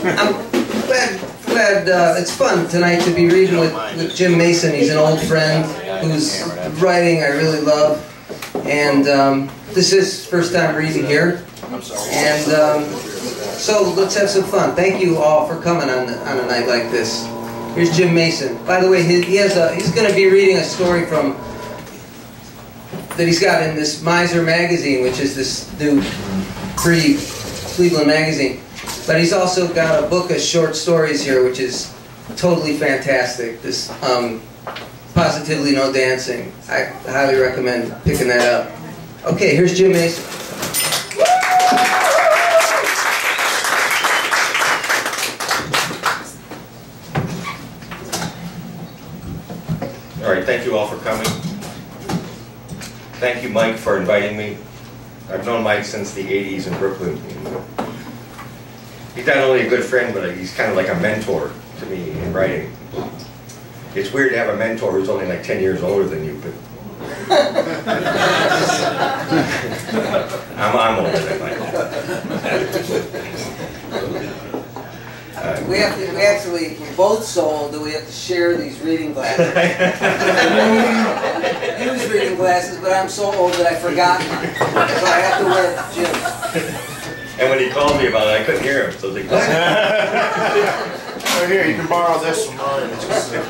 I'm glad, glad uh, it's fun tonight to be reading with, with Jim Mason. He's an old friend whose writing I really love. And um, this is first time reading here. I'm sorry and um, so let's have some fun. Thank you all for coming on, on a night like this. Here's Jim Mason. By the way, he, he has a, he's going to be reading a story from that he's got in this Miser magazine, which is this new free Cleveland magazine. But he's also got a book of short stories here, which is totally fantastic. This um, Positively No Dancing. I highly recommend picking that up. Okay, here's Jim Mason. All right, thank you all for coming. Thank you, Mike, for inviting me. I've known Mike since the 80s in Brooklyn. He's not only a good friend, but he's kind of like a mentor to me in writing. It's weird to have a mentor who's only like 10 years older than you, but I'm, I'm older than. Uh, We have to, we actually, we're both so old that we have to share these reading glasses. Use reading glasses, but I'm so old that I forgot mine. So I have to wear Jim. And when he called me about it, I couldn't hear him, so I was like, what? Oh, here, you can borrow this from mine. It's just, All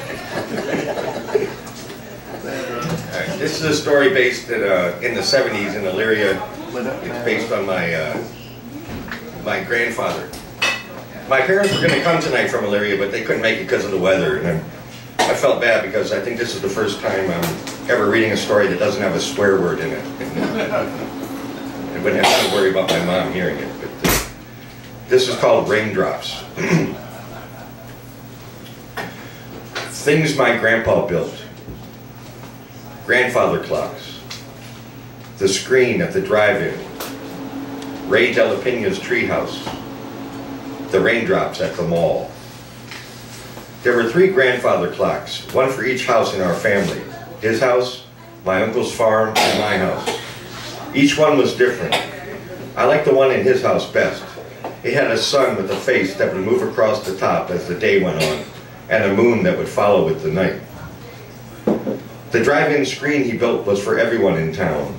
right, This is a story based in, uh, in the 70s in Elyria. It's based on my, uh, my grandfather. My parents were gonna come tonight from Elyria, but they couldn't make it because of the weather, and I'm- I felt bad because I think this is the first time I'm ever reading a story that doesn't have a swear word in it. I wouldn't have to worry about my mom hearing it, this is called Raindrops. Things my grandpa built. Grandfather clocks. The screen at the drive-in. Ray Delapina's treehouse. The raindrops at the mall. There were three grandfather clocks, one for each house in our family. His house, my uncle's farm, and my house. Each one was different. I liked the one in his house best. It had a sun with a face that would move across the top as the day went on, and a moon that would follow with the night. The drive-in screen he built was for everyone in town.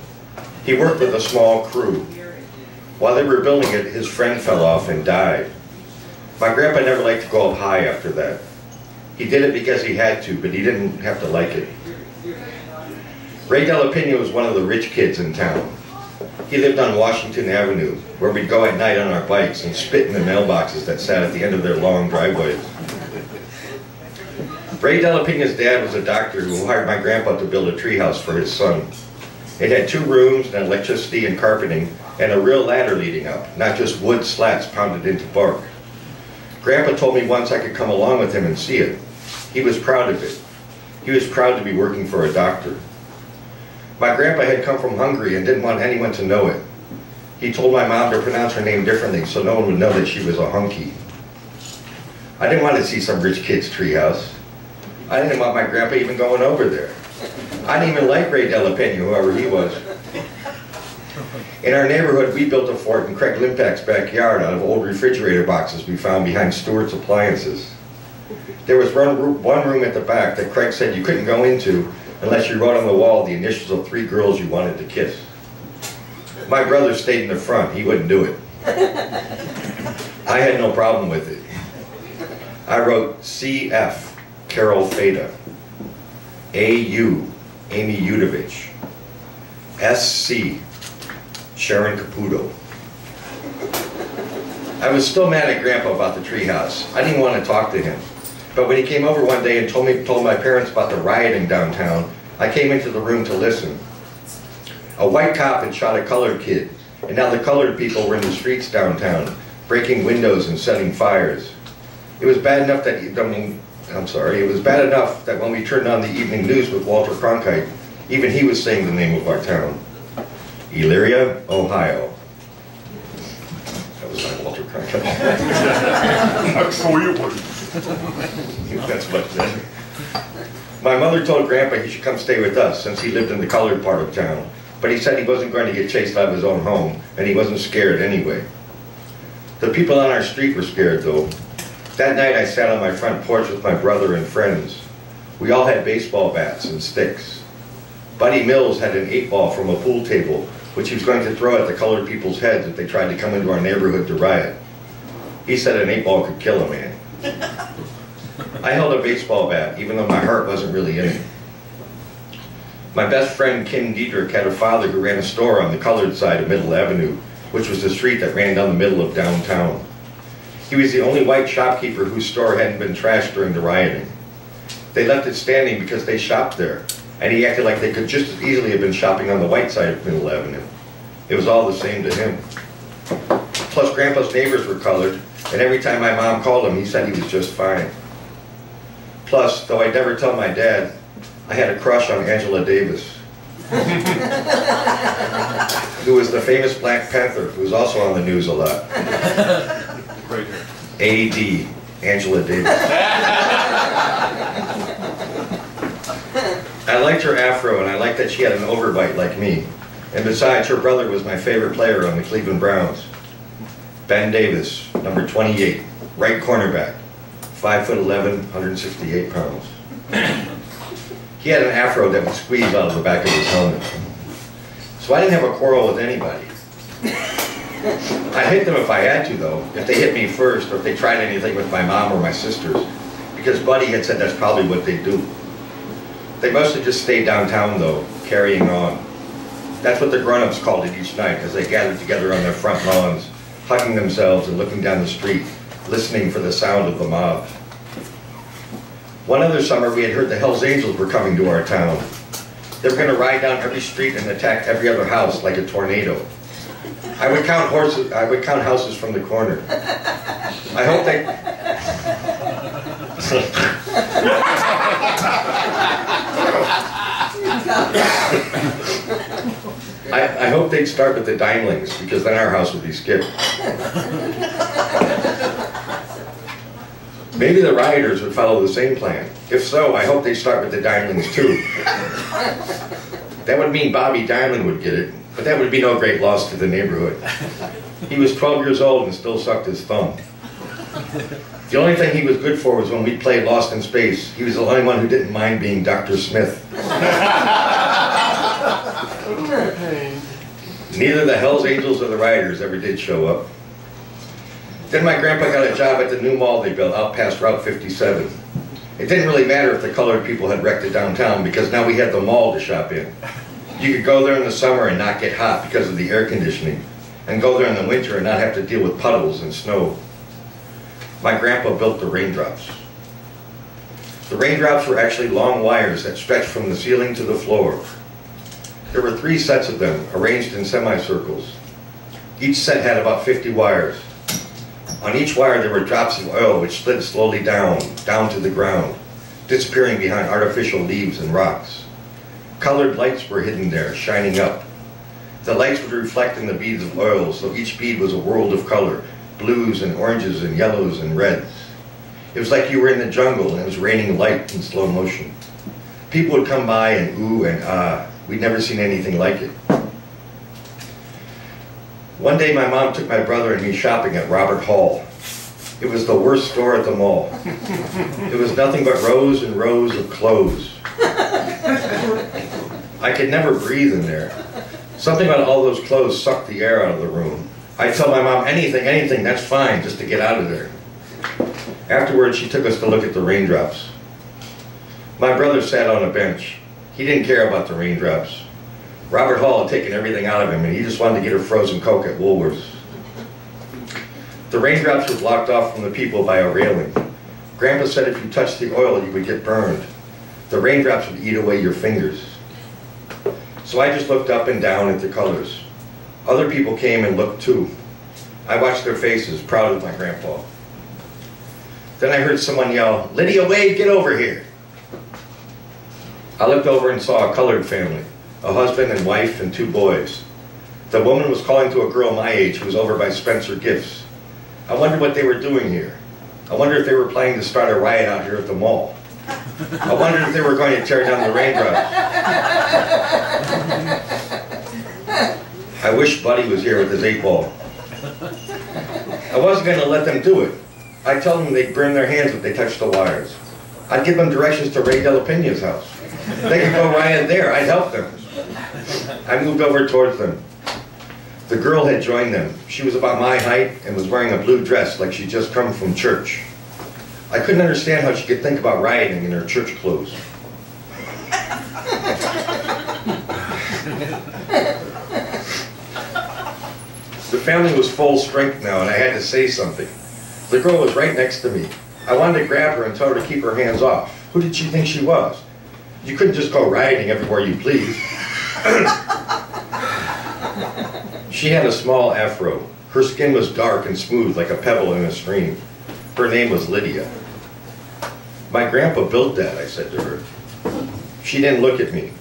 He worked with a small crew. While they were building it, his friend fell off and died. My grandpa never liked to go up high after that. He did it because he had to, but he didn't have to like it. Ray Delapina was one of the rich kids in town. He lived on Washington Avenue, where we'd go at night on our bikes and spit in the mailboxes that sat at the end of their long driveways. Ray Delapina's dad was a doctor who hired my grandpa to build a treehouse for his son. It had two rooms and electricity and carpeting and a real ladder leading up, not just wood slats pounded into bark. Grandpa told me once I could come along with him and see it. He was proud of it. He was proud to be working for a doctor. My grandpa had come from Hungary and didn't want anyone to know it. He told my mom to pronounce her name differently so no one would know that she was a hunky. I didn't want to see some rich kid's treehouse. I didn't want my grandpa even going over there. I didn't even like Ray Delapena, whoever he was. In our neighborhood, we built a fort in Craig Limpak's backyard out of old refrigerator boxes we found behind Stewart's appliances. There was one room, one room at the back that Craig said you couldn't go into unless you wrote on the wall the initials of three girls you wanted to kiss. My brother stayed in the front. He wouldn't do it. I had no problem with it. I wrote CF, Carol Fada. AU, Amy Udovich. SC, Sharon Caputo. I was still mad at Grandpa about the treehouse. I didn't want to talk to him. But when he came over one day and told me told my parents about the rioting downtown, I came into the room to listen. A white cop had shot a colored kid, and now the colored people were in the streets downtown, breaking windows and setting fires. It was bad enough that, I mean, I'm sorry, it was bad enough that when we turned on the evening news with Walter Cronkite, even he was saying the name of our town. Elyria, Ohio. That was my Walter Cronkite. I'm sure you That's what then. My mother told Grandpa he should come stay with us since he lived in the colored part of town. But he said he wasn't going to get chased out of his own home, and he wasn't scared anyway. The people on our street were scared though. That night I sat on my front porch with my brother and friends. We all had baseball bats and sticks. Buddy Mills had an eight ball from a pool table, which he was going to throw at the colored people's heads if they tried to come into our neighborhood to riot. He said an eight ball could kill a man. I held a baseball bat, even though my heart wasn't really in it. My best friend Kim Diedrich had a father who ran a store on the colored side of Middle Avenue, which was the street that ran down the middle of downtown. He was the only white shopkeeper whose store hadn't been trashed during the rioting. They left it standing because they shopped there, and he acted like they could just as easily have been shopping on the white side of Middle Avenue. It was all the same to him. Plus, Grandpa's neighbors were colored, and every time my mom called him, he said he was just fine. Plus, though I never tell my dad, I had a crush on Angela Davis, who was the famous Black Panther, who was also on the news a lot. Right. AD, Angela Davis. I liked her afro, and I liked that she had an overbite like me. And besides, her brother was my favorite player on the Cleveland Browns. Ben Davis, number 28, right cornerback, 5 foot 11, 168 pounds. He had an afro that would squeeze out of the back of his helmet. So I didn't have a quarrel with anybody. I'd hit them if I had to, though, if they hit me first, or if they tried anything with my mom or my sisters, because Buddy had said that's probably what they'd do. They mostly just stayed downtown, though, carrying on. That's what the grown-ups called it each night, as they gathered together on their front lawns, hugging themselves and looking down the street, listening for the sound of the mob. One other summer, we had heard the Hells Angels were coming to our town. They were going to ride down every street and attack every other house like a tornado. I would count horses. I would count houses from the corner. I hope they. I, I hope they'd start with the Dimlings because then our house would be skipped. Maybe the rioters would follow the same plan. If so, I hope they start with the Dimlings too. That would mean Bobby Diamond would get it, but that would be no great loss to the neighborhood. He was 12 years old and still sucked his thumb. The only thing he was good for was when we played Lost in Space. He was the only one who didn't mind being Dr. Smith. Neither the Hells Angels or the Riders ever did show up. Then my grandpa got a job at the new mall they built out past Route 57. It didn't really matter if the colored people had wrecked it downtown because now we had the mall to shop in. You could go there in the summer and not get hot because of the air conditioning, and go there in the winter and not have to deal with puddles and snow. My grandpa built the raindrops. The raindrops were actually long wires that stretched from the ceiling to the floor. There were three sets of them, arranged in semicircles. Each set had about 50 wires. On each wire there were drops of oil which slid slowly down, down to the ground, disappearing behind artificial leaves and rocks. Colored lights were hidden there, shining up. The lights would reflect in the beads of oil, so each bead was a world of color, blues and oranges and yellows and reds. It was like you were in the jungle and it was raining light in slow motion. People would come by and ooh and ah. We'd never seen anything like it. One day my mom took my brother and me shopping at Robert Hall. It was the worst store at the mall. It was nothing but rows and rows of clothes. I could never breathe in there. Something about all those clothes sucked the air out of the room. I tell my mom, anything, anything, that's fine, just to get out of there. Afterwards, she took us to look at the raindrops. My brother sat on a bench. He didn't care about the raindrops. Robert Hall had taken everything out of him, and he just wanted to get a frozen Coke at Woolworths. The raindrops were blocked off from the people by a railing. Grandpa said if you touched the oil, you would get burned. The raindrops would eat away your fingers. So I just looked up and down at the colors. Other people came and looked too. I watched their faces, proud of my grandpa. Then I heard someone yell, Lydia Wade, get over here. I looked over and saw a colored family, a husband and wife and two boys. The woman was calling to a girl my age who was over by Spencer Gifts. I wondered what they were doing here. I wondered if they were planning to start a riot out here at the mall. I wondered if they were going to tear down the raindrops. I wish Buddy was here with his eight ball. I wasn't going to let them do it. I told them they'd burn their hands if they touched the wires. I'd give them directions to Ray Delapinia's house. They could go in there. I'd help them. I moved over towards them. The girl had joined them. She was about my height and was wearing a blue dress like she'd just come from church. I couldn't understand how she could think about rioting in her church clothes. The family was full strength now, and I had to say something. The girl was right next to me. I wanted to grab her and tell her to keep her hands off. Who did she think she was? You couldn't just go rioting everywhere you please. She had a small afro. Her skin was dark and smooth like a pebble in a stream. Her name was Lydia. My grandpa built that, I said to her. She didn't look at me.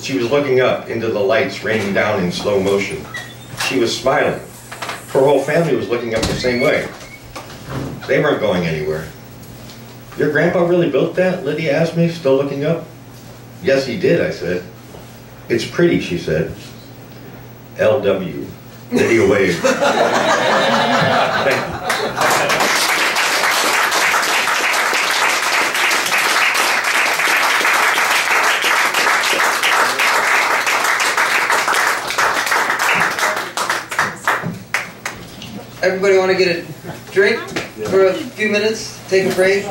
She was looking up into the lights raining down in slow motion. She was smiling. Her whole family was looking up the same way. They weren't going anywhere. Your grandpa really built that? Lydia asked me, still looking up. Yes, he did, I said. It's pretty, she said. LW. Lydia waved. Thank you. Everybody want to get a drink for a few minutes? Take a break?